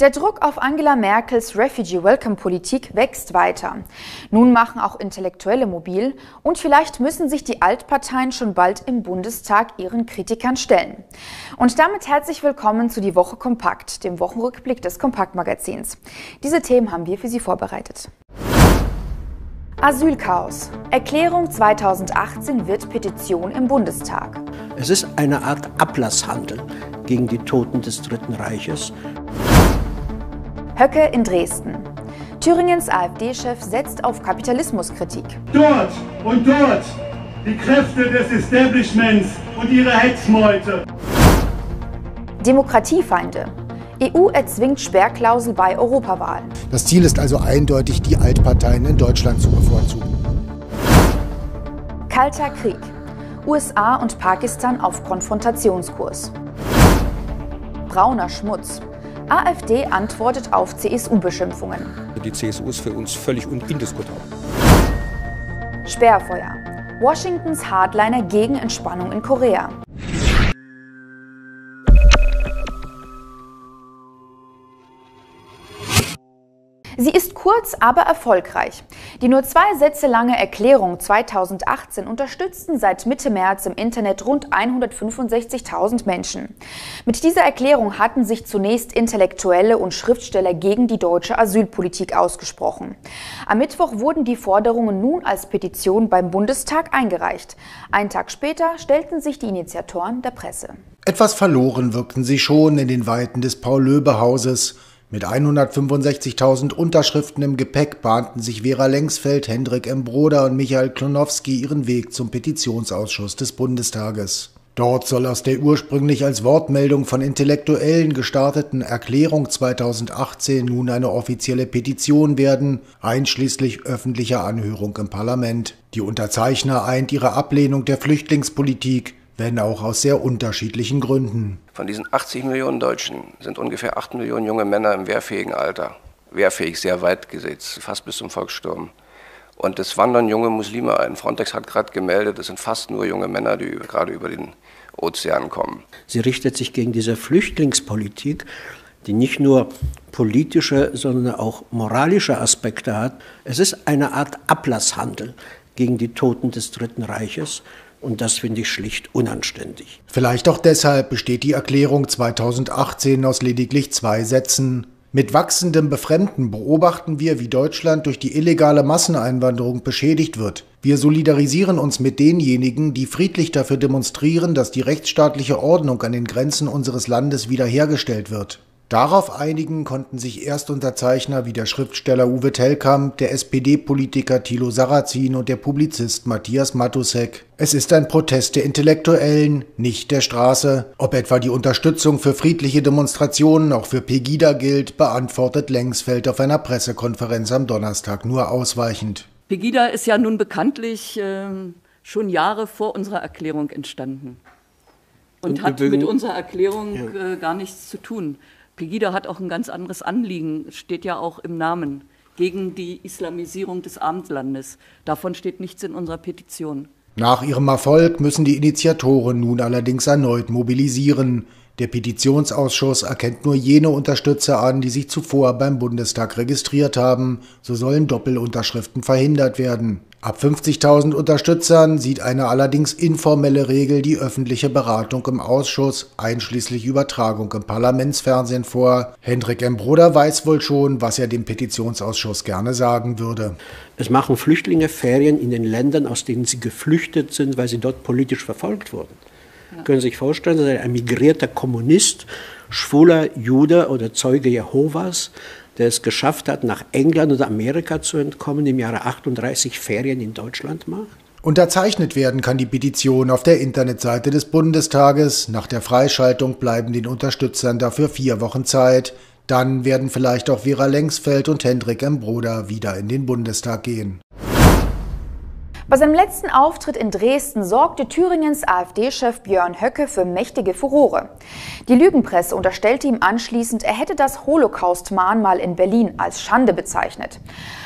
Der Druck auf Angela Merkels Refugee-Welcome-Politik wächst weiter. Nun machen auch Intellektuelle mobil und vielleicht müssen sich die Altparteien schon bald im Bundestag ihren Kritikern stellen. Und damit herzlich willkommen zu Die Woche Kompakt, dem Wochenrückblick des Kompaktmagazins. Diese Themen haben wir für Sie vorbereitet. Asylchaos. Erklärung 2018 wird Petition im Bundestag. Es ist eine Art Ablasshandel gegen die Toten des Dritten Reiches. Höcke in Dresden. Thüringens AfD-Chef setzt auf Kapitalismuskritik. Dort und dort die Kräfte des Establishments und ihre Hetzmeute. Demokratiefeinde. EU erzwingt Sperrklausel bei Europawahlen. Das Ziel ist also eindeutig, die Altparteien in Deutschland zu bevorzugen. Kalter Krieg. USA und Pakistan auf Konfrontationskurs. Brauner Schmutz. AfD antwortet auf CSU-Beschimpfungen. Die CSU ist für uns völlig indiskutabel. Sperrfeuer. Washingtons Hardliner gegen Entspannung in Korea. Sie ist kurz, aber erfolgreich. Die nur zwei Sätze lange Erklärung 2018 unterstützten seit Mitte März im Internet rund 165.000 Menschen. Mit dieser Erklärung hatten sich zunächst Intellektuelle und Schriftsteller gegen die deutsche Asylpolitik ausgesprochen. Am Mittwoch wurden die Forderungen nun als Petition beim Bundestag eingereicht. Einen Tag später stellten sich die Initiatoren der Presse. Etwas verloren wirkten sie schon in den Weiten des Paul-Löbe-Hauses. Mit 165.000 Unterschriften im Gepäck bahnten sich Vera Lengsfeld, Hendrik M. Broder und Michael Klonowski ihren Weg zum Petitionsausschuss des Bundestages. Dort soll aus der ursprünglich als Wortmeldung von Intellektuellen gestarteten Erklärung 2018 nun eine offizielle Petition werden, einschließlich öffentlicher Anhörung im Parlament. Die Unterzeichner eint ihre Ablehnung der Flüchtlingspolitik, wenn auch aus sehr unterschiedlichen Gründen. Von diesen 80 Millionen Deutschen sind ungefähr 8 Millionen junge Männer im wehrfähigen Alter. Wehrfähig sehr weit gesetzt, fast bis zum Volkssturm. Und es wandern junge Muslime ein. Frontex hat gerade gemeldet, es sind fast nur junge Männer, die gerade über den Ozean kommen. Sie richtet sich gegen diese Flüchtlingspolitik, die nicht nur politische, sondern auch moralische Aspekte hat. Es ist eine Art Ablasshandel gegen die Toten des Dritten Reiches und das finde ich schlicht unanständig. Vielleicht auch deshalb besteht die Erklärung 2018 aus lediglich zwei Sätzen. Mit wachsendem Befremden beobachten wir, wie Deutschland durch die illegale Masseneinwanderung beschädigt wird. Wir solidarisieren uns mit denjenigen, die friedlich dafür demonstrieren, dass die rechtsstaatliche Ordnung an den Grenzen unseres Landes wiederhergestellt wird. Darauf einigen konnten sich Erstunterzeichner wie der Schriftsteller Uwe Tellkamp, der SPD-Politiker Thilo Sarrazin und der Publizist Matthias Matusek. Es ist ein Protest der Intellektuellen, nicht der Straße. Ob etwa die Unterstützung für friedliche Demonstrationen auch für Pegida gilt, beantwortet Lengsfeld auf einer Pressekonferenz am Donnerstag nur ausweichend. Pegida ist ja nun bekanntlich äh, schon Jahre vor unserer Erklärung entstanden und, und hat mit unserer Erklärung ja. äh, gar nichts zu tun. Pegida hat auch ein ganz anderes Anliegen, steht ja auch im Namen, gegen die Islamisierung des Abendlandes. Davon steht nichts in unserer Petition. Nach ihrem Erfolg müssen die Initiatoren nun allerdings erneut mobilisieren. Der Petitionsausschuss erkennt nur jene Unterstützer an, die sich zuvor beim Bundestag registriert haben. So sollen Doppelunterschriften verhindert werden. Ab 50.000 Unterstützern sieht eine allerdings informelle Regel die öffentliche Beratung im Ausschuss, einschließlich Übertragung im Parlamentsfernsehen vor. Hendrik M. Broder weiß wohl schon, was er dem Petitionsausschuss gerne sagen würde. Es machen Flüchtlinge Ferien in den Ländern, aus denen sie geflüchtet sind, weil sie dort politisch verfolgt wurden. Ja. Können Sie sich vorstellen, dass ein emigrierter Kommunist, schwuler Jude oder Zeuge Jehovas, der es geschafft hat, nach England oder Amerika zu entkommen, im Jahre 38 Ferien in Deutschland macht? Unterzeichnet werden kann die Petition auf der Internetseite des Bundestages. Nach der Freischaltung bleiben den Unterstützern dafür vier Wochen Zeit. Dann werden vielleicht auch Vera Lengsfeld und Hendrik M. Broder wieder in den Bundestag gehen. Bei seinem letzten Auftritt in Dresden sorgte Thüringens AfD-Chef Björn Höcke für mächtige Furore. Die Lügenpresse unterstellte ihm anschließend, er hätte das Holocaust-Mahnmal in Berlin als Schande bezeichnet.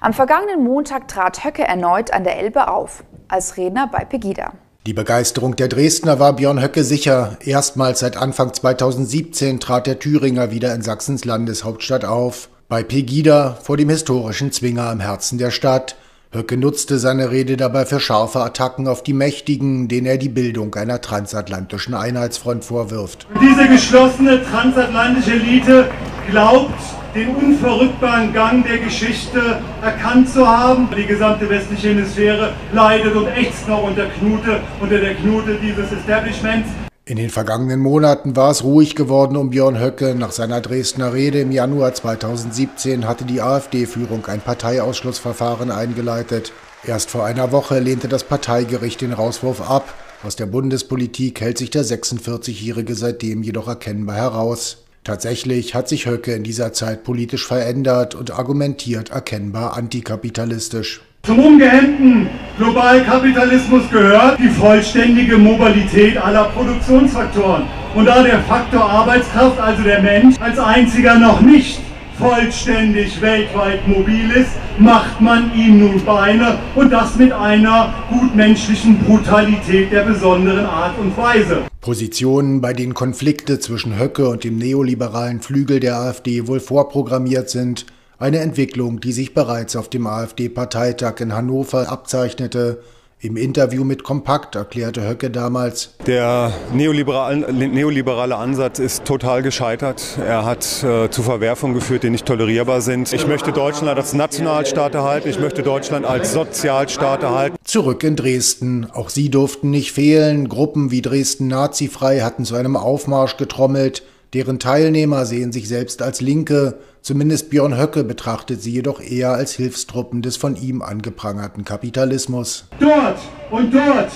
Am vergangenen Montag trat Höcke erneut an der Elbe auf, als Redner bei Pegida. Die Begeisterung der Dresdner war Björn Höcke sicher. Erstmals seit Anfang 2017 trat der Thüringer wieder in Sachsens Landeshauptstadt auf. Bei Pegida vor dem historischen Zwinger am Herzen der Stadt. Höcke nutzte seine Rede dabei für scharfe Attacken auf die Mächtigen, denen er die Bildung einer transatlantischen Einheitsfront vorwirft. Diese geschlossene transatlantische Elite glaubt, den unverrückbaren Gang der Geschichte erkannt zu haben. Die gesamte westliche Hemisphäre leidet und ächzt noch unter Knute, unter der Knute dieses Establishments. In den vergangenen Monaten war es ruhig geworden um Björn Höcke. Nach seiner Dresdner Rede im Januar 2017 hatte die AfD-Führung ein Parteiausschlussverfahren eingeleitet. Erst vor einer Woche lehnte das Parteigericht den Rauswurf ab. Aus der Bundespolitik hält sich der 46-Jährige seitdem jedoch erkennbar heraus. Tatsächlich hat sich Höcke in dieser Zeit politisch verändert und argumentiert erkennbar antikapitalistisch. Zum ungehemmten Globalkapitalismus gehört die vollständige Mobilität aller Produktionsfaktoren. Und da der Faktor Arbeitskraft, also der Mensch, als einziger noch nicht vollständig weltweit mobil ist, macht man ihm nun Beine und das mit einer gutmenschlichen Brutalität der besonderen Art und Weise. Positionen, bei denen Konflikte zwischen Höcke und dem neoliberalen Flügel der AfD wohl vorprogrammiert sind, eine Entwicklung, die sich bereits auf dem AfD-Parteitag in Hannover abzeichnete im Interview mit Kompakt erklärte Höcke damals, der neoliberale Ansatz ist total gescheitert. Er hat äh, zu Verwerfungen geführt, die nicht tolerierbar sind. Ich möchte Deutschland als Nationalstaat erhalten, ich möchte Deutschland als Sozialstaat erhalten. Zurück in Dresden. Auch sie durften nicht fehlen. Gruppen wie Dresden Nazifrei hatten zu einem Aufmarsch getrommelt. Deren Teilnehmer sehen sich selbst als Linke, zumindest Björn Höcke betrachtet sie jedoch eher als Hilfstruppen des von ihm angeprangerten Kapitalismus. Dort und dort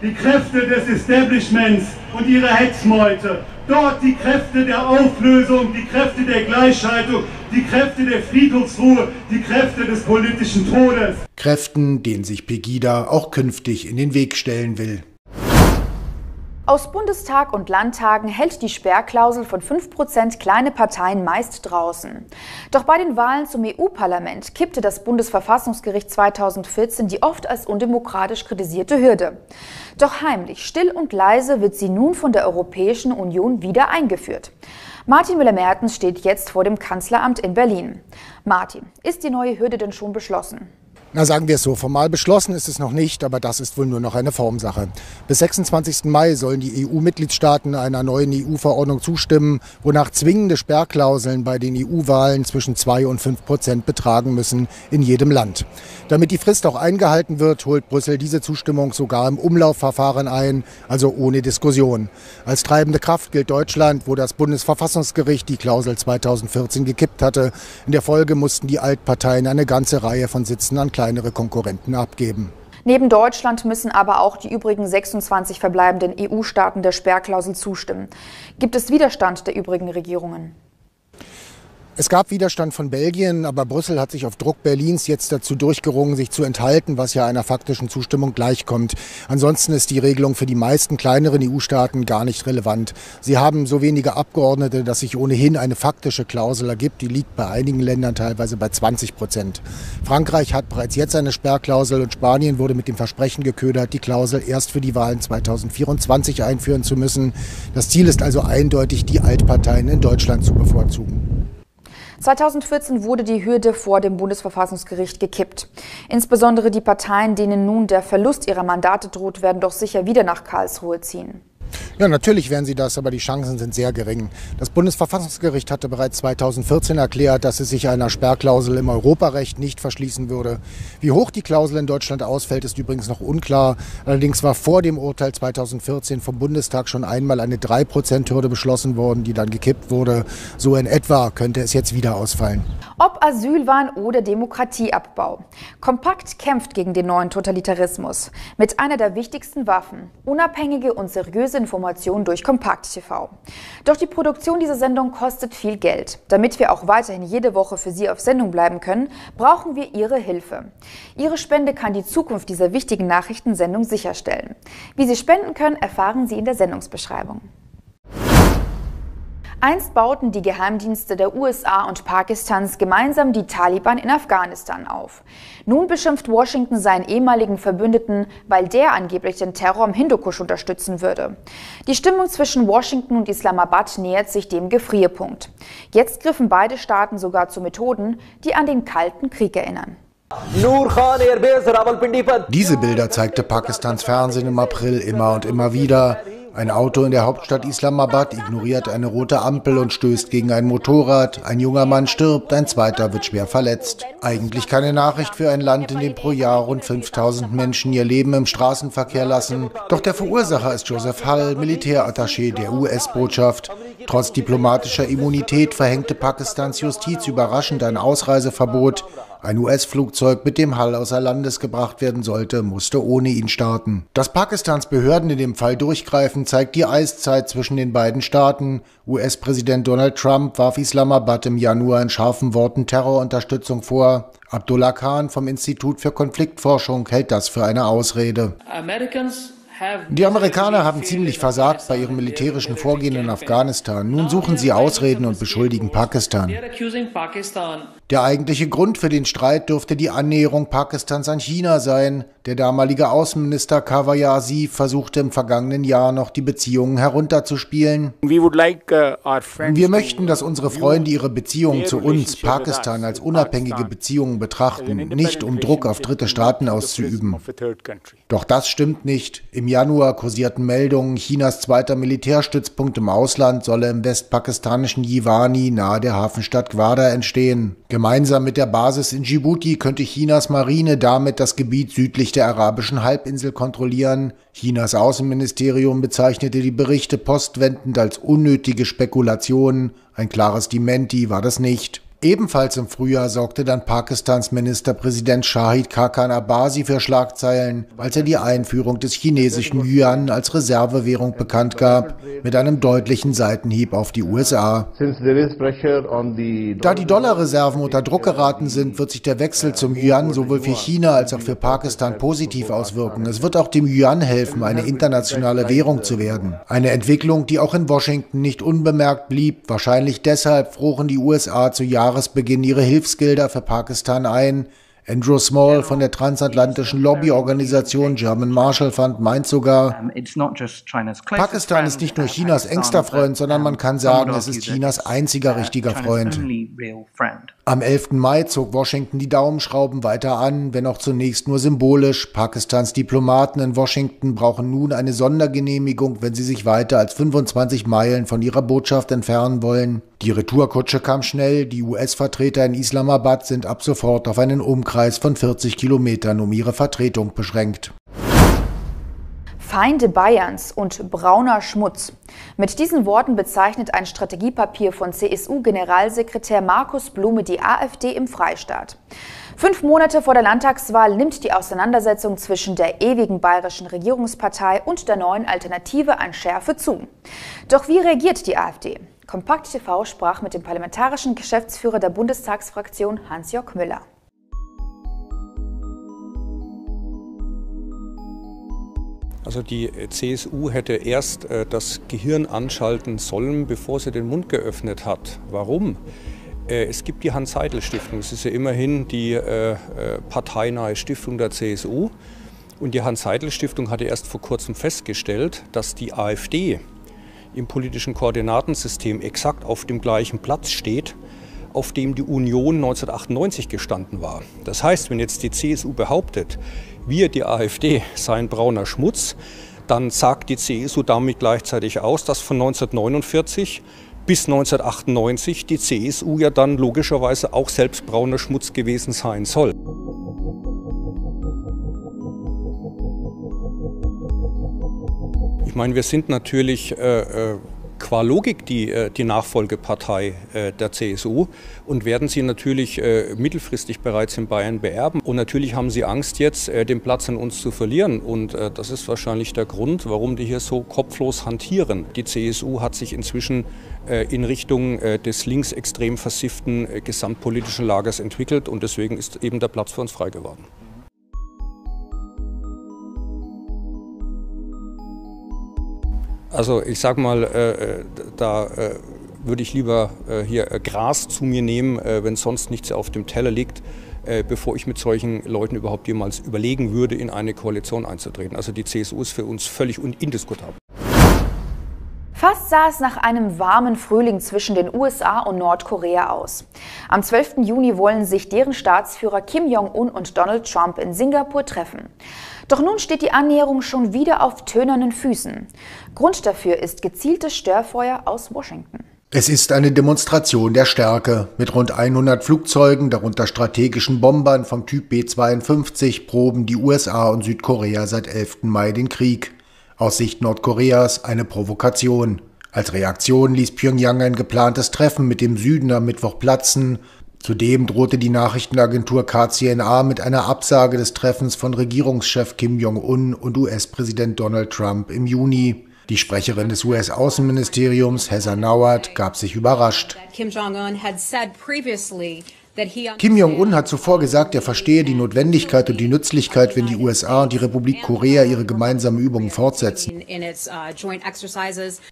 die Kräfte des Establishments und ihre Hetzmeute. Dort die Kräfte der Auflösung, die Kräfte der Gleichschaltung, die Kräfte der Friedhofsruhe, die Kräfte des politischen Todes. Kräften, denen sich Pegida auch künftig in den Weg stellen will. Aus Bundestag und Landtagen hält die Sperrklausel von 5% kleine Parteien meist draußen. Doch bei den Wahlen zum EU-Parlament kippte das Bundesverfassungsgericht 2014 die oft als undemokratisch kritisierte Hürde. Doch heimlich, still und leise wird sie nun von der Europäischen Union wieder eingeführt. Martin Müller-Mertens steht jetzt vor dem Kanzleramt in Berlin. Martin, ist die neue Hürde denn schon beschlossen? Na, sagen wir es so, formal beschlossen ist es noch nicht, aber das ist wohl nur noch eine Formsache. Bis 26. Mai sollen die EU-Mitgliedstaaten einer neuen EU-Verordnung zustimmen, wonach zwingende Sperrklauseln bei den EU-Wahlen zwischen 2 und 5 Prozent betragen müssen in jedem Land. Damit die Frist auch eingehalten wird, holt Brüssel diese Zustimmung sogar im Umlaufverfahren ein, also ohne Diskussion. Als treibende Kraft gilt Deutschland, wo das Bundesverfassungsgericht die Klausel 2014 gekippt hatte. In der Folge mussten die Altparteien eine ganze Reihe von Sitzen an kleinere Konkurrenten abgeben. Neben Deutschland müssen aber auch die übrigen 26 verbleibenden EU-Staaten der Sperrklausel zustimmen. Gibt es Widerstand der übrigen Regierungen? Es gab Widerstand von Belgien, aber Brüssel hat sich auf Druck Berlins jetzt dazu durchgerungen, sich zu enthalten, was ja einer faktischen Zustimmung gleichkommt. Ansonsten ist die Regelung für die meisten kleineren EU-Staaten gar nicht relevant. Sie haben so wenige Abgeordnete, dass sich ohnehin eine faktische Klausel ergibt. Die liegt bei einigen Ländern teilweise bei 20 Prozent. Frankreich hat bereits jetzt eine Sperrklausel und Spanien wurde mit dem Versprechen geködert, die Klausel erst für die Wahlen 2024 einführen zu müssen. Das Ziel ist also eindeutig, die Altparteien in Deutschland zu bevorzugen. 2014 wurde die Hürde vor dem Bundesverfassungsgericht gekippt. Insbesondere die Parteien, denen nun der Verlust ihrer Mandate droht, werden doch sicher wieder nach Karlsruhe ziehen. Ja, natürlich werden sie das, aber die Chancen sind sehr gering. Das Bundesverfassungsgericht hatte bereits 2014 erklärt, dass es sich einer Sperrklausel im Europarecht nicht verschließen würde. Wie hoch die Klausel in Deutschland ausfällt, ist übrigens noch unklar. Allerdings war vor dem Urteil 2014 vom Bundestag schon einmal eine 3%-Hürde beschlossen worden, die dann gekippt wurde. So in etwa könnte es jetzt wieder ausfallen. Ob Asylwahn oder Demokratieabbau. Kompakt kämpft gegen den neuen Totalitarismus. Mit einer der wichtigsten Waffen. Unabhängige und seriöse Informationen durch Kompakt TV. Doch die Produktion dieser Sendung kostet viel Geld. Damit wir auch weiterhin jede Woche für Sie auf Sendung bleiben können, brauchen wir Ihre Hilfe. Ihre Spende kann die Zukunft dieser wichtigen Nachrichtensendung sicherstellen. Wie Sie spenden können, erfahren Sie in der Sendungsbeschreibung. Einst bauten die Geheimdienste der USA und Pakistans gemeinsam die Taliban in Afghanistan auf. Nun beschimpft Washington seinen ehemaligen Verbündeten, weil der angeblich den Terror im Hindukusch unterstützen würde. Die Stimmung zwischen Washington und Islamabad nähert sich dem Gefrierpunkt. Jetzt griffen beide Staaten sogar zu Methoden, die an den Kalten Krieg erinnern. Diese Bilder zeigte Pakistans Fernsehen im April immer und immer wieder. Ein Auto in der Hauptstadt Islamabad ignoriert eine rote Ampel und stößt gegen ein Motorrad. Ein junger Mann stirbt, ein zweiter wird schwer verletzt. Eigentlich keine Nachricht für ein Land, in dem pro Jahr rund 5000 Menschen ihr Leben im Straßenverkehr lassen. Doch der Verursacher ist Joseph Hall, Militärattaché der US-Botschaft. Trotz diplomatischer Immunität verhängte Pakistans Justiz überraschend ein Ausreiseverbot. Ein US-Flugzeug, mit dem Hall außer Landes gebracht werden sollte, musste ohne ihn starten. Dass Pakistans Behörden in dem Fall durchgreifen, zeigt die Eiszeit zwischen den beiden Staaten. US-Präsident Donald Trump warf Islamabad im Januar in scharfen Worten Terrorunterstützung vor. Abdullah Khan vom Institut für Konfliktforschung hält das für eine Ausrede. Americans die Amerikaner haben ziemlich versagt bei ihrem militärischen Vorgehen in Afghanistan. Nun suchen sie Ausreden und beschuldigen Pakistan. Der eigentliche Grund für den Streit dürfte die Annäherung Pakistans an China sein. Der damalige Außenminister Kawaya Asif versuchte im vergangenen Jahr noch die Beziehungen herunterzuspielen. Uh, Wir möchten, dass unsere Freunde ihre Beziehungen zu uns, Pakistan, als unabhängige Beziehungen betrachten, nicht um Druck auf dritte Staaten auszuüben. Doch das stimmt nicht. Im Januar kursierten Meldungen, Chinas zweiter Militärstützpunkt im Ausland solle im westpakistanischen Jiwani nahe der Hafenstadt Gwada entstehen. Gemeinsam mit der Basis in Djibouti könnte Chinas Marine damit das Gebiet südlich der arabischen Halbinsel kontrollieren. Chinas Außenministerium bezeichnete die Berichte postwendend als unnötige Spekulationen. Ein klares Dementi war das nicht. Ebenfalls im Frühjahr sorgte dann Pakistans Ministerpräsident Shahid Kakan Abbasi für Schlagzeilen, als er die Einführung des chinesischen Yuan als Reservewährung bekannt gab, mit einem deutlichen Seitenhieb auf die USA. Da die Dollarreserven unter Druck geraten sind, wird sich der Wechsel zum Yuan sowohl für China als auch für Pakistan positiv auswirken. Es wird auch dem Yuan helfen, eine internationale Währung zu werden. Eine Entwicklung, die auch in Washington nicht unbemerkt blieb. Wahrscheinlich deshalb froren die USA zu Jahren Jahresbeginn ihre Hilfsgelder für Pakistan ein. Andrew Small von der transatlantischen Lobbyorganisation German Marshall Fund meint sogar, Pakistan ist nicht nur Chinas engster Freund, sondern man kann sagen, es ist Chinas einziger richtiger Freund. Am 11. Mai zog Washington die Daumenschrauben weiter an, wenn auch zunächst nur symbolisch. Pakistans Diplomaten in Washington brauchen nun eine Sondergenehmigung, wenn sie sich weiter als 25 Meilen von ihrer Botschaft entfernen wollen. Die Retourkutsche kam schnell, die US-Vertreter in Islamabad sind ab sofort auf einen Umkreis von 40 Kilometern um ihre Vertretung beschränkt. Feinde Bayerns und brauner Schmutz. Mit diesen Worten bezeichnet ein Strategiepapier von CSU-Generalsekretär Markus Blume die AfD im Freistaat. Fünf Monate vor der Landtagswahl nimmt die Auseinandersetzung zwischen der ewigen bayerischen Regierungspartei und der neuen Alternative an Schärfe zu. Doch wie reagiert die AfD? Kompakt TV sprach mit dem parlamentarischen Geschäftsführer der Bundestagsfraktion Hans-Jörg Müller. Also die CSU hätte erst äh, das Gehirn anschalten sollen, bevor sie den Mund geöffnet hat. Warum? Äh, es gibt die Hans-Seidel-Stiftung. Es ist ja immerhin die äh, parteinahe Stiftung der CSU. Und die Hans-Seidel-Stiftung hatte erst vor kurzem festgestellt, dass die AfD im politischen Koordinatensystem exakt auf dem gleichen Platz steht, auf dem die Union 1998 gestanden war. Das heißt, wenn jetzt die CSU behauptet, wir, die AfD, seien brauner Schmutz, dann sagt die CSU damit gleichzeitig aus, dass von 1949 bis 1998 die CSU ja dann logischerweise auch selbst brauner Schmutz gewesen sein soll. Ich meine, wir sind natürlich äh, äh, qua Logik die, äh, die Nachfolgepartei äh, der CSU und werden sie natürlich äh, mittelfristig bereits in Bayern beerben. Und natürlich haben sie Angst jetzt, den Platz an uns zu verlieren. Und das ist wahrscheinlich der Grund, warum die hier so kopflos hantieren. Die CSU hat sich inzwischen in Richtung des linksextrem versifften gesamtpolitischen Lagers entwickelt und deswegen ist eben der Platz für uns frei geworden. Also ich sage mal, äh, äh, da äh, würde ich lieber äh, hier äh, Gras zu mir nehmen, äh, wenn sonst nichts auf dem Teller liegt, bevor ich mit solchen Leuten überhaupt jemals überlegen würde, in eine Koalition einzutreten. Also die CSU ist für uns völlig indiskutabel. Fast sah es nach einem warmen Frühling zwischen den USA und Nordkorea aus. Am 12. Juni wollen sich deren Staatsführer Kim Jong-un und Donald Trump in Singapur treffen. Doch nun steht die Annäherung schon wieder auf tönernen Füßen. Grund dafür ist gezieltes Störfeuer aus Washington. Es ist eine Demonstration der Stärke. Mit rund 100 Flugzeugen, darunter strategischen Bombern vom Typ B-52, proben die USA und Südkorea seit 11. Mai den Krieg. Aus Sicht Nordkoreas eine Provokation. Als Reaktion ließ Pyongyang ein geplantes Treffen mit dem Süden am Mittwoch platzen. Zudem drohte die Nachrichtenagentur KCNA mit einer Absage des Treffens von Regierungschef Kim Jong-un und US-Präsident Donald Trump im Juni. Die Sprecherin des US-Außenministeriums, Heather Nauert, gab sich überrascht. Kim Jong-un had said previously Kim Jong-un hat zuvor gesagt, er verstehe die Notwendigkeit und die Nützlichkeit, wenn die USA und die Republik Korea ihre gemeinsamen Übungen fortsetzen.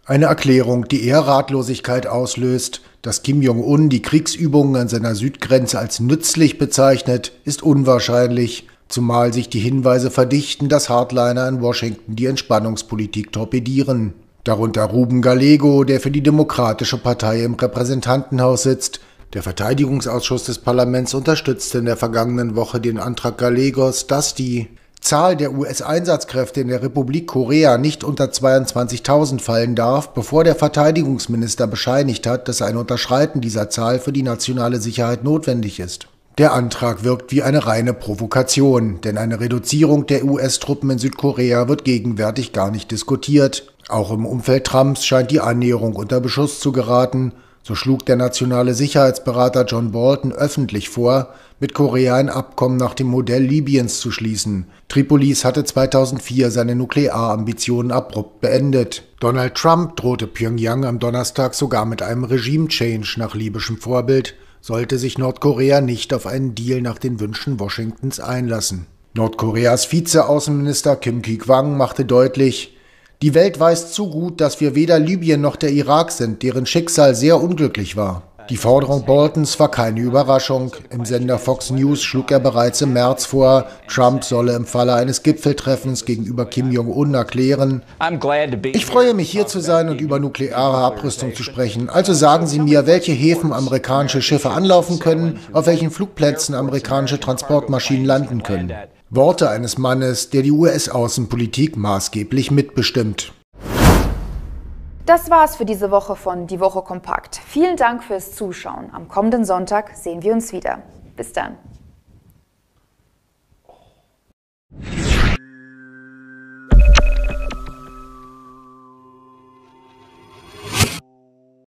Eine Erklärung, die eher Ratlosigkeit auslöst. Dass Kim Jong-un die Kriegsübungen an seiner Südgrenze als nützlich bezeichnet, ist unwahrscheinlich, zumal sich die Hinweise verdichten, dass Hardliner in Washington die Entspannungspolitik torpedieren. Darunter Ruben Gallego, der für die Demokratische Partei im Repräsentantenhaus sitzt, der Verteidigungsausschuss des Parlaments unterstützte in der vergangenen Woche den Antrag Gallegos, dass die Zahl der US-Einsatzkräfte in der Republik Korea nicht unter 22.000 fallen darf, bevor der Verteidigungsminister bescheinigt hat, dass ein Unterschreiten dieser Zahl für die nationale Sicherheit notwendig ist. Der Antrag wirkt wie eine reine Provokation, denn eine Reduzierung der US-Truppen in Südkorea wird gegenwärtig gar nicht diskutiert. Auch im Umfeld Trumps scheint die Annäherung unter Beschuss zu geraten, so schlug der nationale Sicherheitsberater John Bolton öffentlich vor, mit Korea ein Abkommen nach dem Modell Libyens zu schließen. Tripolis hatte 2004 seine Nuklearambitionen abrupt beendet. Donald Trump drohte Pyongyang am Donnerstag sogar mit einem Regime-Change nach libyschem Vorbild, sollte sich Nordkorea nicht auf einen Deal nach den Wünschen Washingtons einlassen. Nordkoreas Vizeaußenminister Kim Ki-kwang machte deutlich, die Welt weiß zu gut, dass wir weder Libyen noch der Irak sind, deren Schicksal sehr unglücklich war. Die Forderung Boltons war keine Überraschung. Im Sender Fox News schlug er bereits im März vor, Trump solle im Falle eines Gipfeltreffens gegenüber Kim Jong-un erklären, ich freue mich hier zu sein und über nukleare Abrüstung zu sprechen. Also sagen Sie mir, welche Häfen amerikanische Schiffe anlaufen können, auf welchen Flugplätzen amerikanische Transportmaschinen landen können. Worte eines Mannes, der die US-Außenpolitik maßgeblich mitbestimmt. Das war's für diese Woche von Die Woche Kompakt. Vielen Dank fürs Zuschauen. Am kommenden Sonntag sehen wir uns wieder. Bis dann.